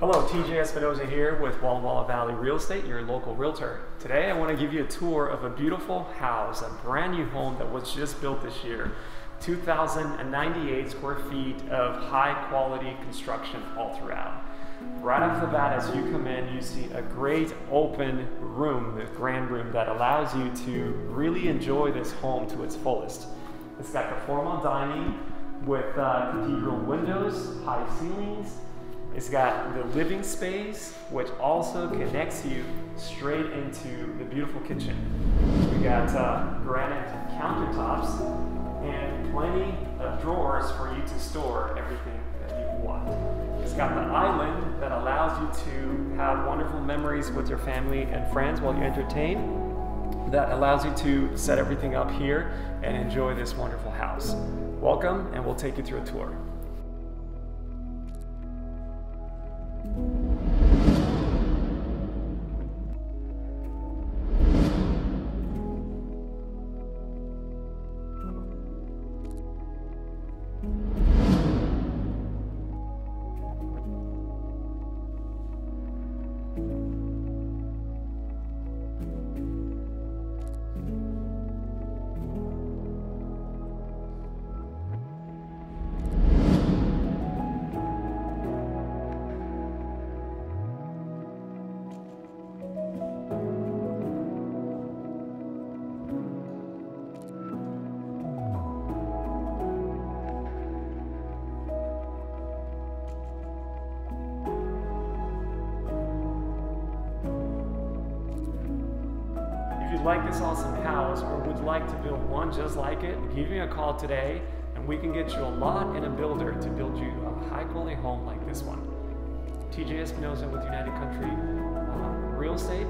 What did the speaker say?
Hello, TJ Espinoza here with Walla Walla Valley Real Estate, your local realtor. Today I want to give you a tour of a beautiful house, a brand new home that was just built this year. 2,098 square feet of high quality construction all throughout. Right off the bat, as you come in, you see a great open room, the grand room that allows you to really enjoy this home to its fullest. It's got the formal dining with uh, cathedral windows, high ceilings, it's got the living space, which also connects you straight into the beautiful kitchen. We got uh, granite countertops and plenty of drawers for you to store everything that you want. It's got the island that allows you to have wonderful memories with your family and friends while you entertain. That allows you to set everything up here and enjoy this wonderful house. Welcome, and we'll take you through a tour. Like this awesome house or would like to build one just like it, give me a call today and we can get you a lot and a builder to build you a high quality home like this one. TJ Espinoza with United Country uh, Real Estate,